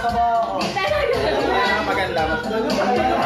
Hindi talaga. Maganda. Maganda.